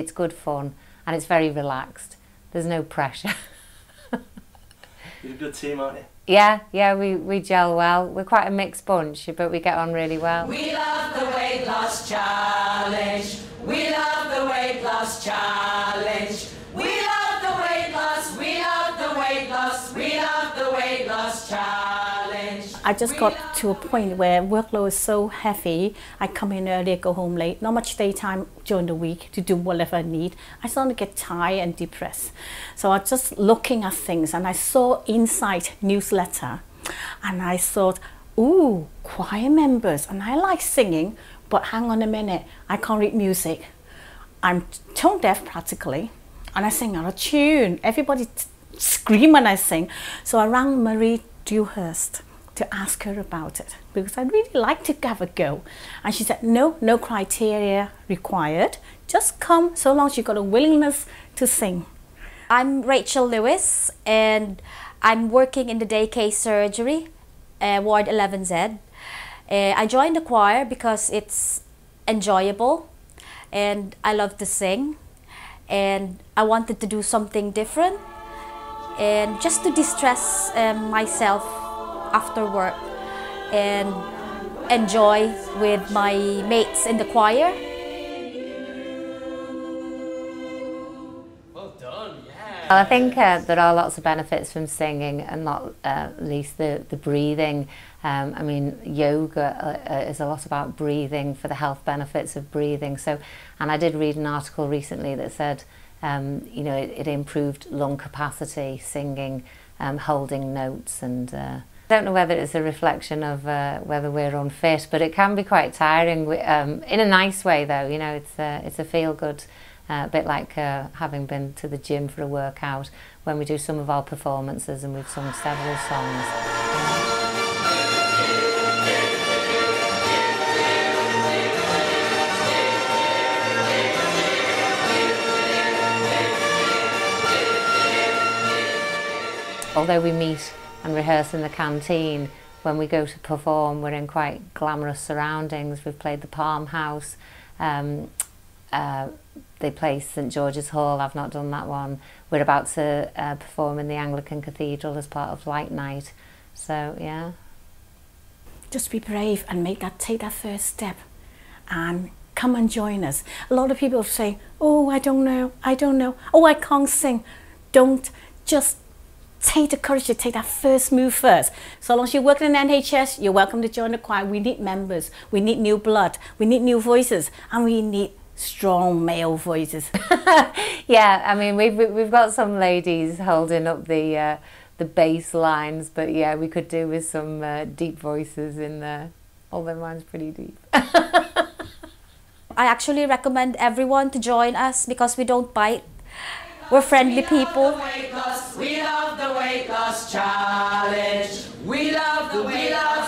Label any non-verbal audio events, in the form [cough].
It's good fun and it's very relaxed. There's no pressure. [laughs] You're a good team, aren't you? Yeah, yeah, we, we gel well. We're quite a mixed bunch, but we get on really well. We love the weight loss challenge. We love the weight loss challenge. I just got to a point where workload is so heavy. I come in early, go home late. Not much daytime during the week to do whatever I need. I started to get tired and depressed. So I was just looking at things and I saw Insight newsletter and I thought, ooh, choir members. And I like singing, but hang on a minute, I can't read music. I'm tone deaf practically and I sing out of tune. Everybody scream when I sing. So I rang Marie Dewhurst to ask her about it because I'd really like to have a go. And she said, no, no criteria required. Just come so long as you've got a willingness to sing. I'm Rachel Lewis and I'm working in the day case surgery, uh, Ward 11Z. Uh, I joined the choir because it's enjoyable and I love to sing and I wanted to do something different and just to distress um, myself after work and enjoy with my mates in the choir. Well done, yeah. I think uh, there are lots of benefits from singing and not uh, least the, the breathing. Um, I mean, yoga uh, uh, is a lot about breathing for the health benefits of breathing. So, and I did read an article recently that said, um, you know, it, it improved lung capacity, singing, um, holding notes and uh, I don't know whether it's a reflection of uh, whether we're unfit, but it can be quite tiring. Um, in a nice way, though, you know, it's a, it's a feel good, uh, bit like uh, having been to the gym for a workout when we do some of our performances and we've sung several songs. Although we meet and rehearse in the canteen. When we go to perform, we're in quite glamorous surroundings. We've played the Palm House. Um, uh, they play St George's Hall. I've not done that one. We're about to uh, perform in the Anglican Cathedral as part of Light Night. So, yeah. Just be brave and make that take that first step and come and join us. A lot of people say, "Oh, I don't know. I don't know. Oh, I can't sing." Don't just take the courage to take that first move first. So long as you're working in NHS, you're welcome to join the choir. We need members, we need new blood, we need new voices, and we need strong male voices. [laughs] yeah, I mean we've we've got some ladies holding up the uh, the bass lines, but yeah, we could do with some uh, deep voices in there. Although mine's pretty deep. [laughs] I actually recommend everyone to join us because we don't bite. We're friendly people. Loss challenge. We love the, we love